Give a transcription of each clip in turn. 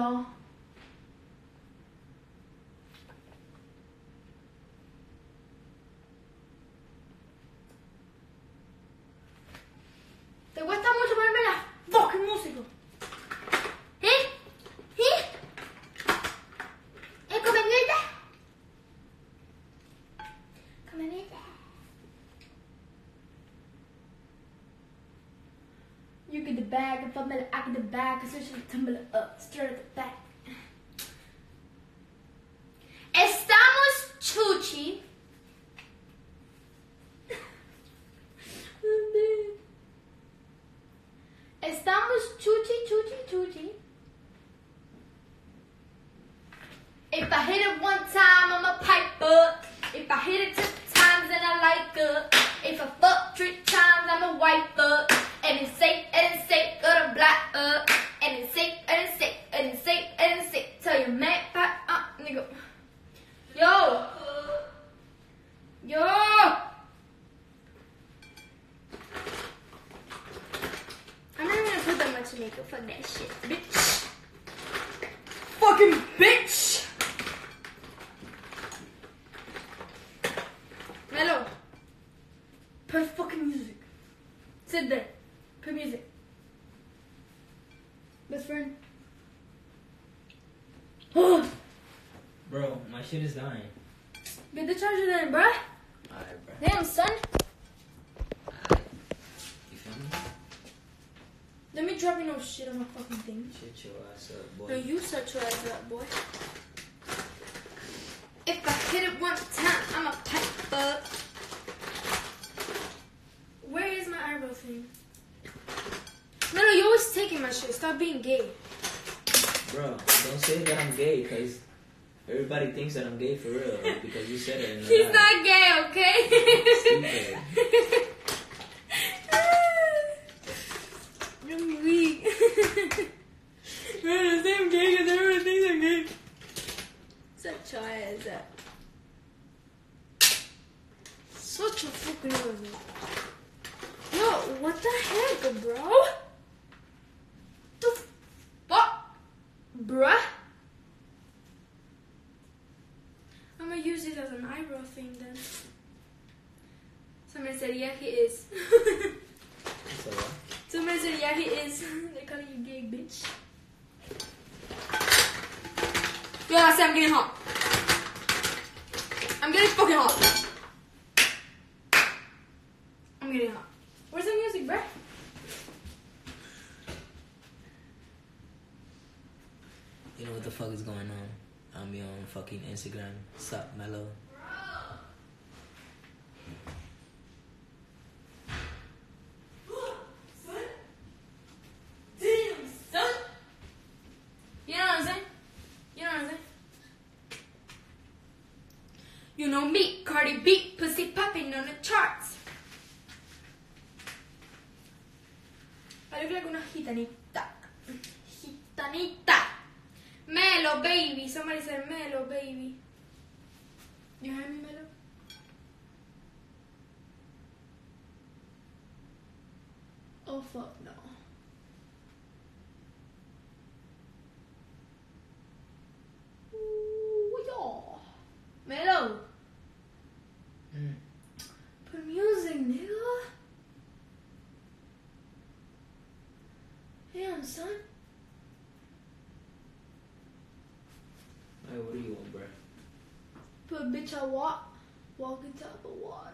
You're bag, if I'm I get the bag, cause should tumble up, stir at the back. Estamos chuchi. Estamos chuchi, chuchi, chuchi. If I hit it one time, I'm a piper. If I hit it ten times, then I like it. If I fuck three times, I'm a wiper. And it's safe, and it's safe, got a black up. And it's safe, and it's safe, and it's safe, and it's safe. Tell your man, back up, nigga. Yo! Yo! I'm not even gonna put that much makeup. Fuck that shit, bitch. Fucking bitch! Mello. Put fucking music. Sit there. Put music. Best friend. Bro, my shit is dying. Get the charger then, bruh. Alright, bro. Damn, son. Alright. You feel me? Let me drop you no shit on my fucking thing. Shut your ass up, boy. No, you shut your ass up, boy. If I hit it one time, I'm a pipe up. Where is my eyebrow thing? No, no, you're always taking my shit. Stop being gay. Bro, don't say that I'm gay, cause everybody thinks that I'm gay for real. Because you said it in the He's not gay, okay? I'm weak. Man, say I'm gay because everyone thinks I'm gay. Such your ass up. Such a fucking loser. Yo, what the heck, bro? The fuck? Bruh? I'm gonna use it as an thing then. Somebody said, yeah, he is. So what? Somebody said, yeah, he is. They're calling you gay, bitch. Yo, I said I'm getting hot. I'm getting fucking hot. I'm getting hot. Where's the music, bruh? You know what the fuck is going on? I'm your on fucking Instagram. Sup, mellow. Damn, son. You know what I'm saying? You know what I'm saying? You know me, Cardi B, pussy popping on the charts. I look like una gitanita. Gitanita. Melo, baby. Somebody said Melo, baby. You hear me, Melo? Oh, fuck no. Ooh, yeah. Melo, Mm. put music, nigga. Damn, son. Hey, what do you want, bro? Put bitch I walk, walk top of water.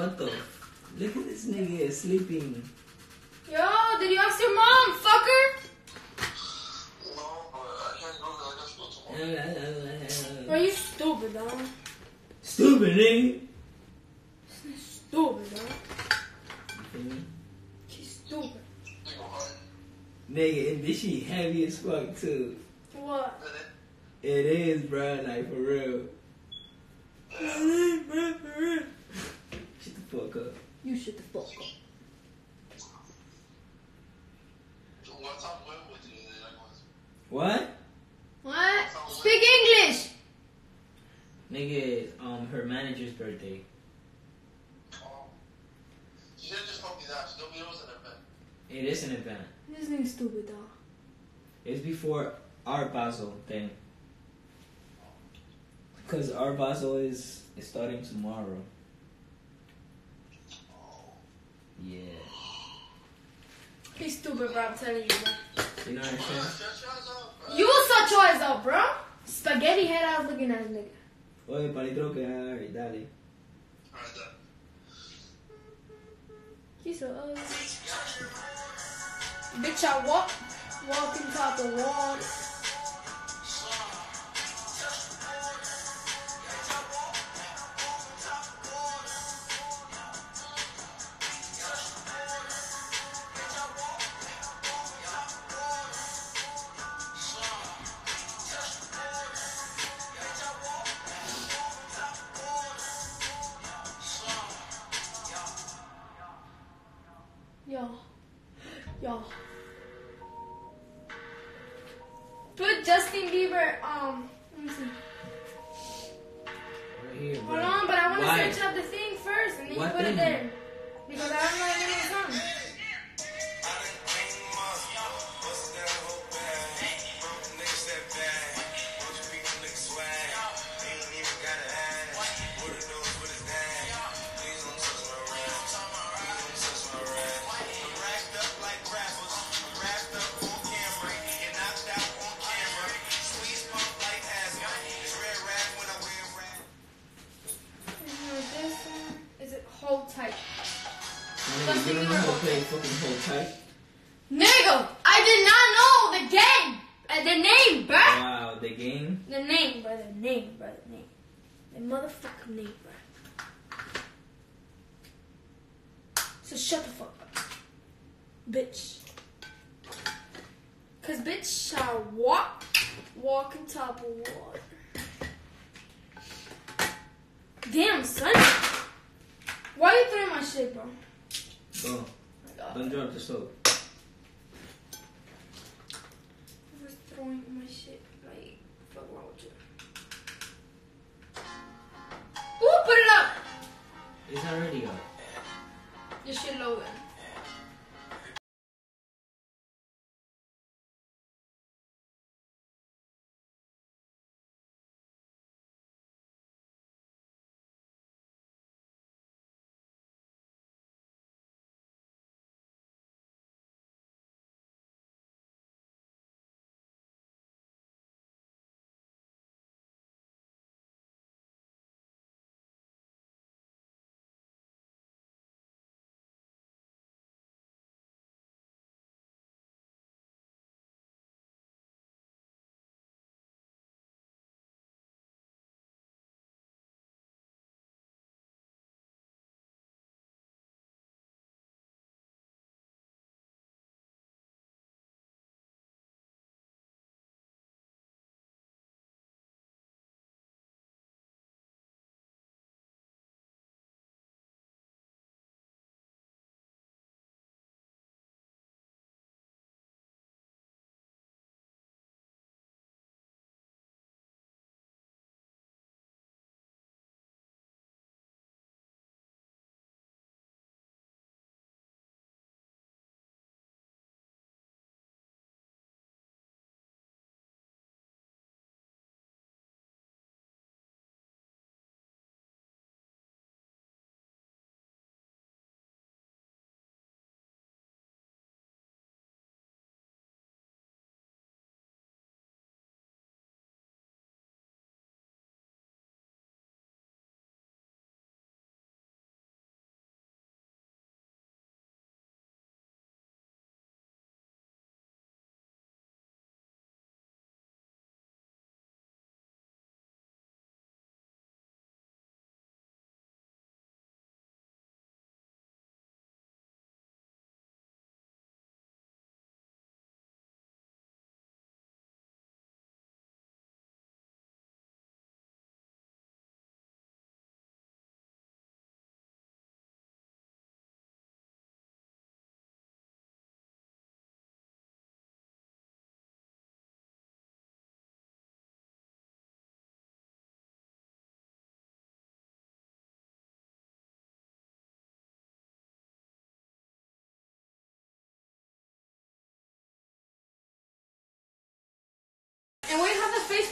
What the? Look at this nigga sleeping. Yo, did you ask your mom, fucker? No, but I can't go there. I school tomorrow. Bro, you stupid, dog. Stupid nigga. Stupid, dog. Me? She's stupid. Nigga, and this shit heavy as fuck too. What? It is, bro. Like for real. Shut the fuck up. You shut the fuck up. What time you do that? What? Speak English! Nigga, um, her manager's birthday. She should have just told me that. She told me it was an event. It is an event. This nigga's stupid, dog. It's before our Basel thing. Cause our Basel is is starting tomorrow. Yeah. He's stupid, bro. I'm telling you, bro. You know what I'm Bro, saying? shut your ass up, bro. You such your ass up, bro. Spaghetti head ass looking ass nigga. Oye, palito que alright, dale. Alright, done. He's so ugly. Bitch, I walk, walking top the wall. Hold tight. Nigga, I did not know the game. Uh, the name, bruh. Wow, the game. The name, bro. The name, bro. The name. The motherfucking name, bro. So shut the fuck up. Bitch. Cause bitch shall walk, walk on top of water. Damn, son. Why are you throwing my shit, bro? Go. My Don't drop the soap. Who's throwing my shit? Like, fuck wrong with you? Ooh, put it up! It's already up.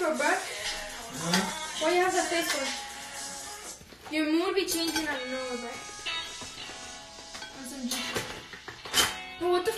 For, bro? Huh? Why you have that face for? Your mood be changing nowhere, bro. SMG. Bro, what the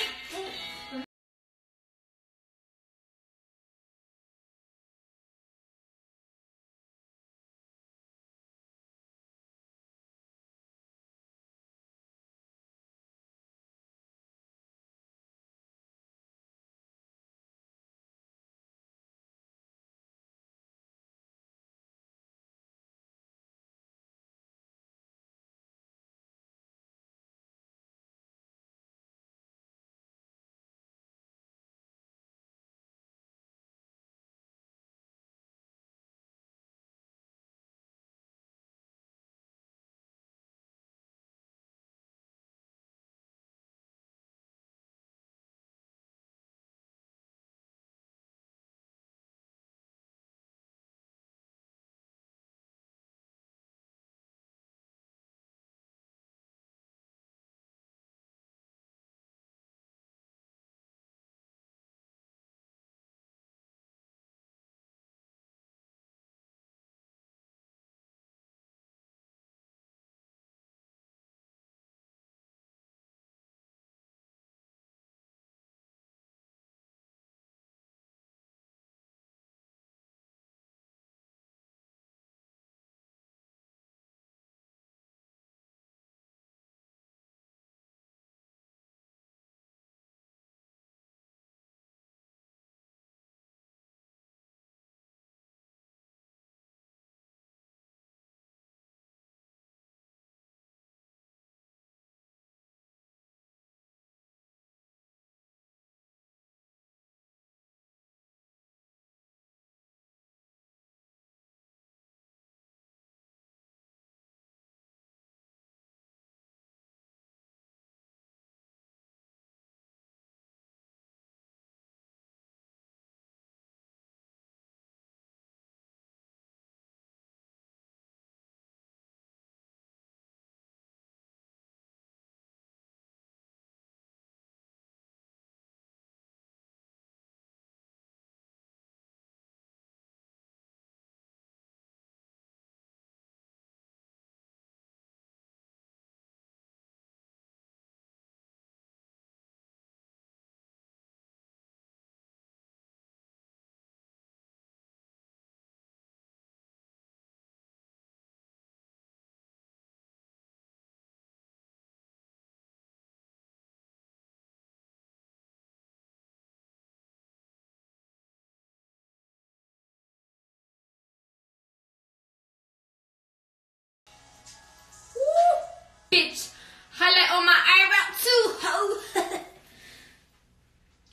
Bitch, highlight on my eyebrow too, ho.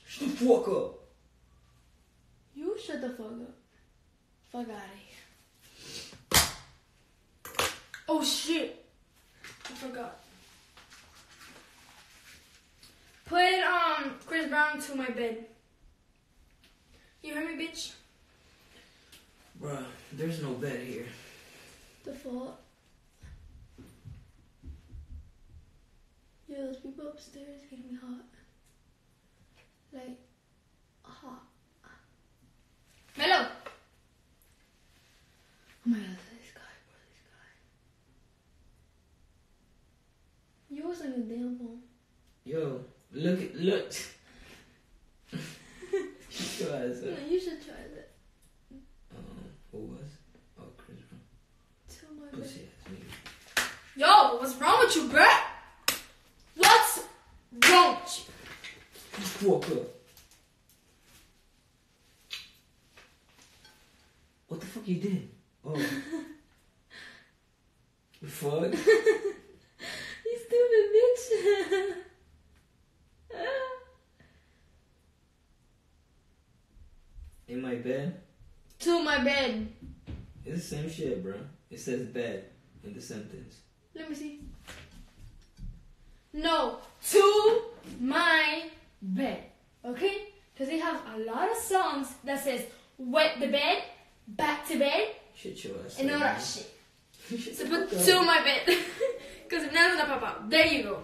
Shut the fuck up. you shut the fuck up. Fuck out of here. Oh shit. I forgot. Put um Chris Brown to my bed. You hear me, bitch? Bruh, there's no bed here. The fuck? Yo, those people upstairs getting me hot. Like, hot. Mello! Oh my god, this guy, bro, this guy. You was on your damn phone. Yo, look at look. Shut your ass Yeah, up. you should try that. Um, who was? Oh, Chris Brown. Tell my bed. Pussy ass nigga. Yo, what's wrong with you, bruh? With you? Shut up. What the fuck you did? Oh. the fuck? You stupid bitch. In my bed? to my bed. It's the same shit, bro. It says bed in the sentence. Let me see. No, to my bed. Okay? Because they have a lot of songs that says wet the bed, back to bed, Shut your ass and all that shit. So put to my bed. Because if not, it's gonna pop out. There you go.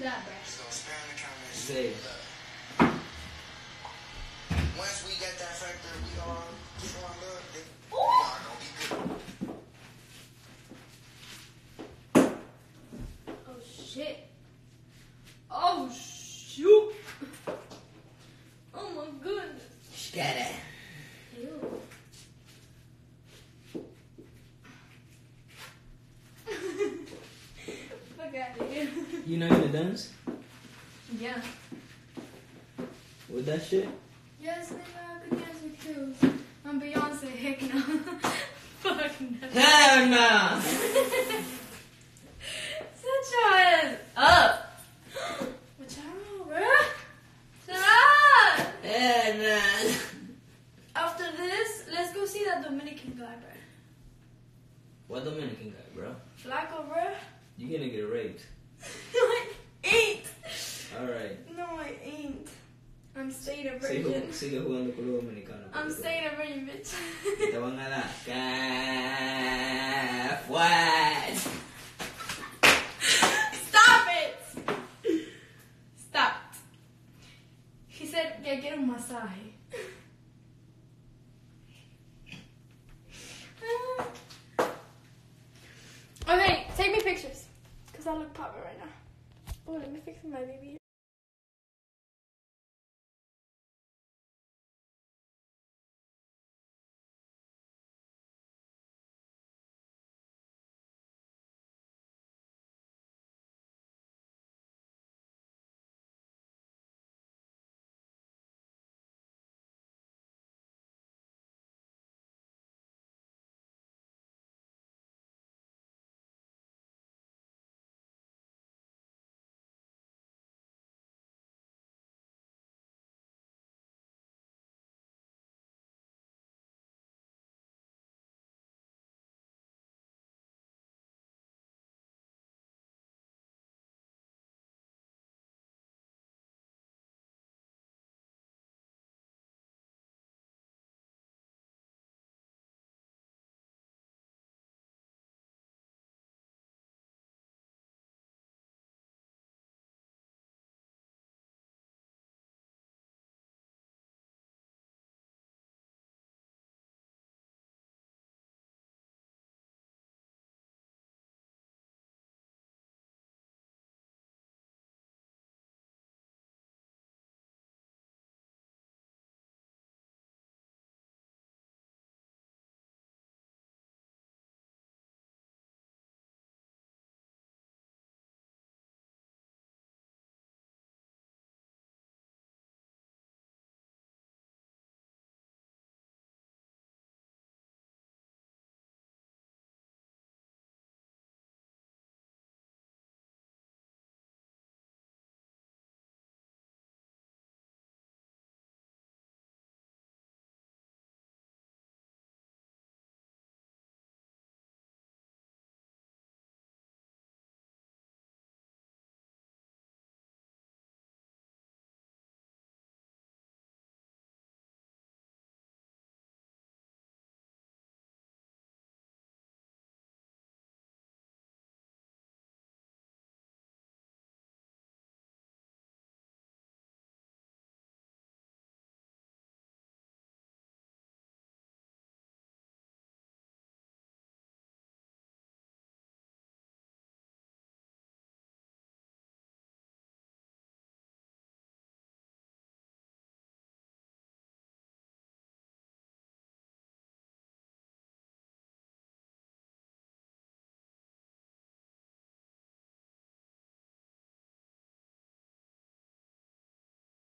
that, bro. So the. Once we get that factor, You know you the dance Yeah. with that shit? Yes, nigga, I could dance with you. I'm Beyonce, heck no. Fuck no. Hell no! Shut your ass up. What's wrong, bruh? Shut up. Hell no! After this, let's go see that Dominican guy, bruh. What Dominican guy, bro? Flaco, bruh. You gonna get raped. No, I ain't. Alright. No, I ain't. I'm staying a Sigue, virgin. sigue jugando con los dominicanos. I'm staying a virgin, bitch. Te van a dar. What? Stop it! Stop. He said que quiere un masaje. okay, take me pictures. Because I look poppin' right now. Oh, let me fix my baby